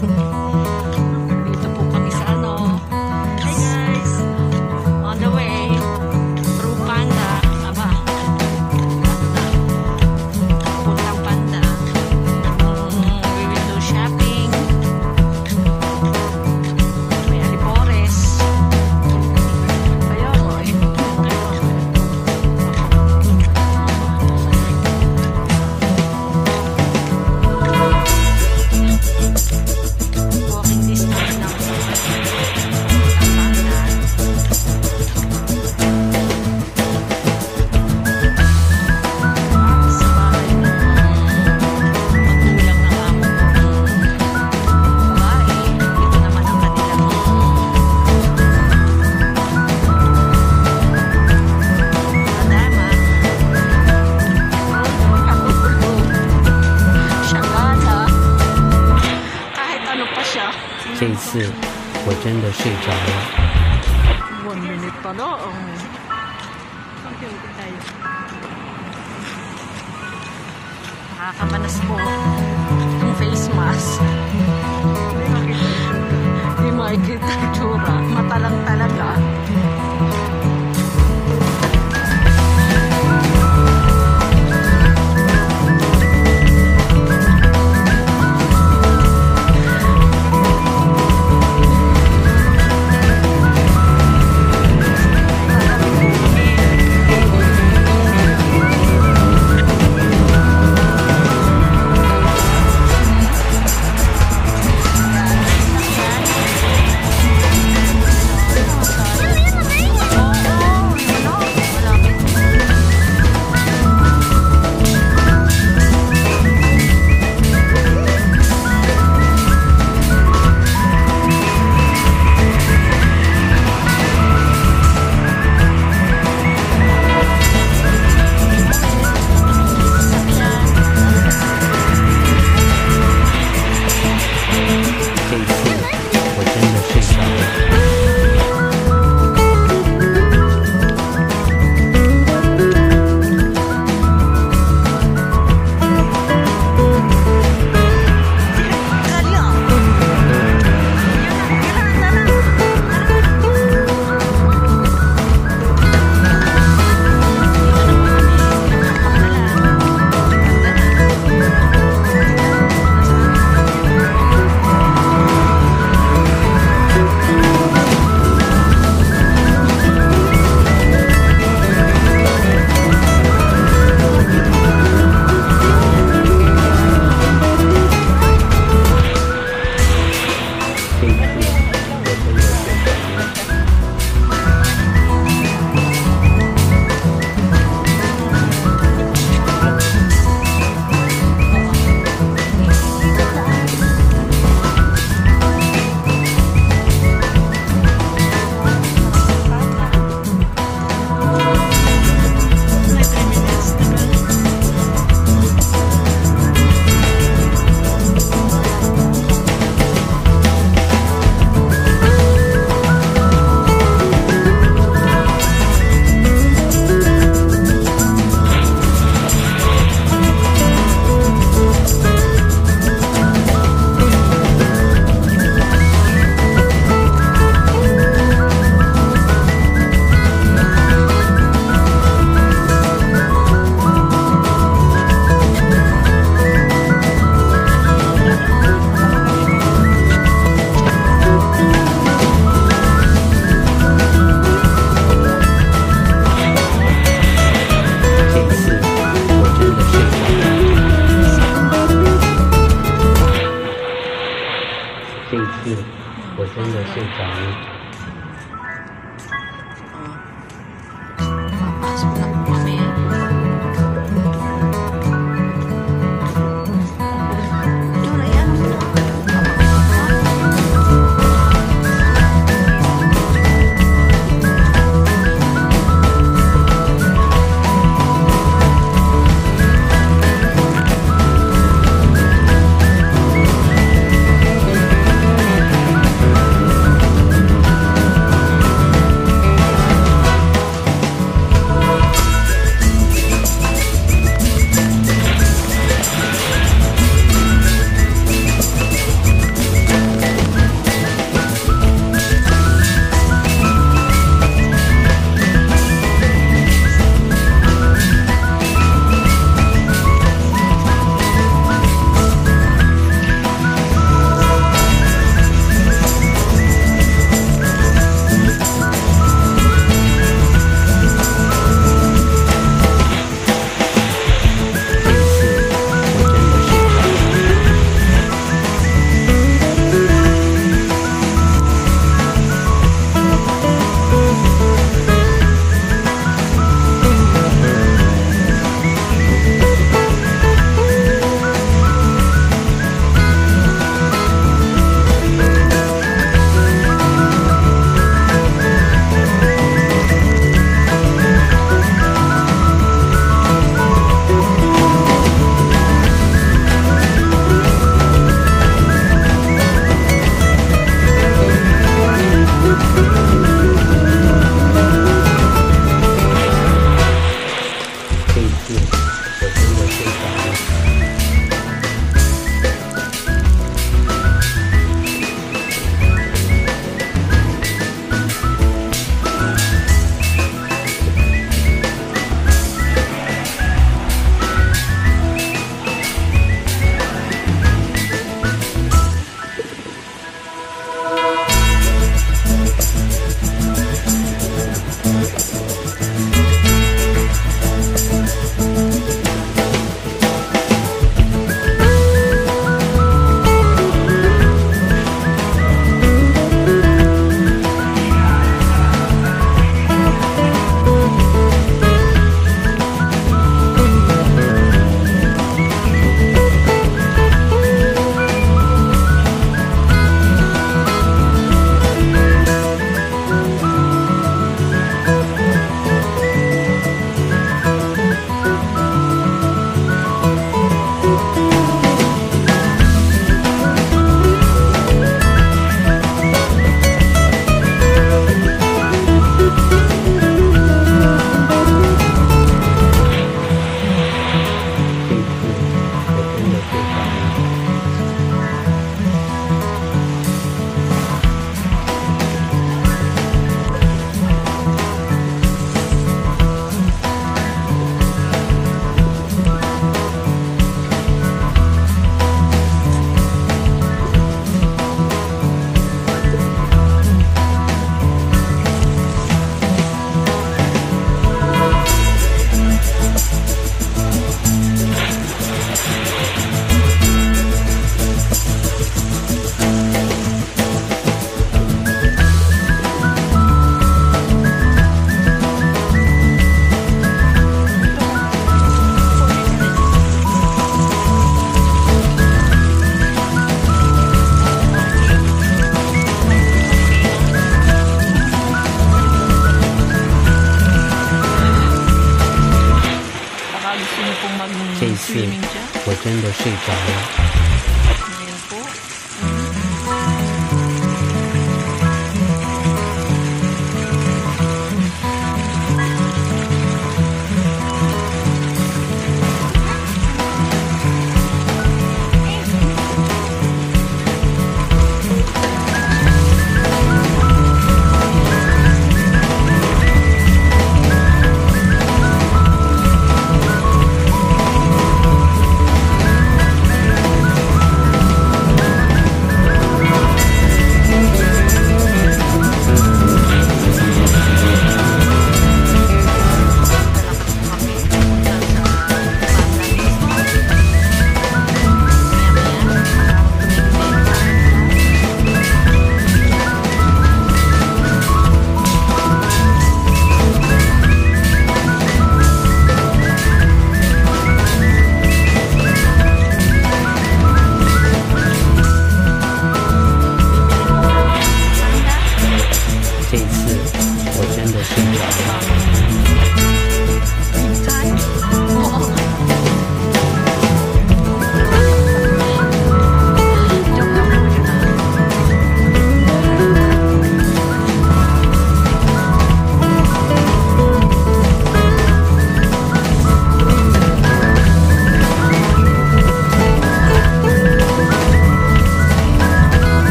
Thank you. 一次，我真的睡着了。face mask. Hindi makikita ito ba? Matalang talaga. 真的睡着了睡着了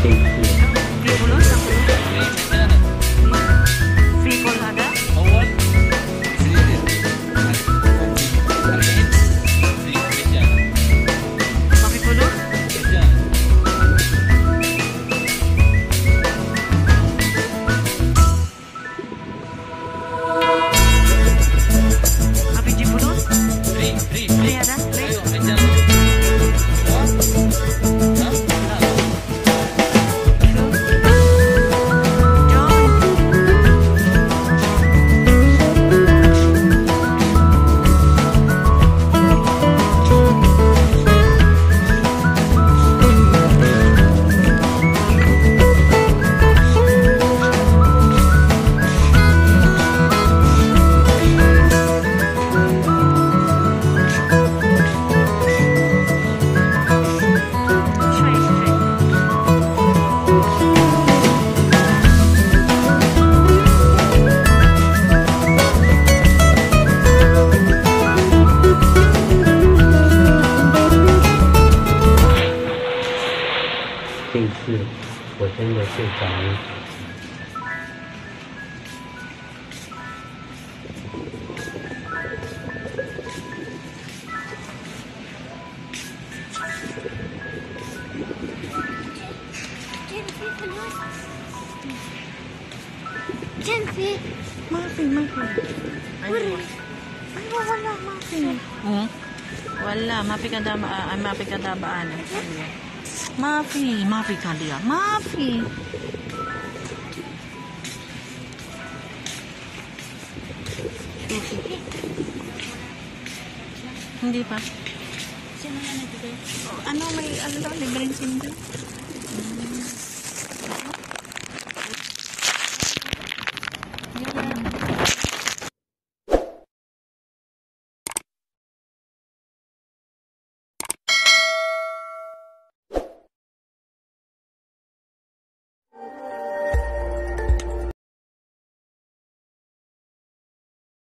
State. Jensi, Mafi, Mafi. Ay, Ay, wala, Mafi. Hmm? Wala, mapi ka da, ay mapi ka da baan. Mapi, mapi ka dia. Mapi. Hindi pa. Sino na nagbigay? Ano, may ano daw, libreng sindi.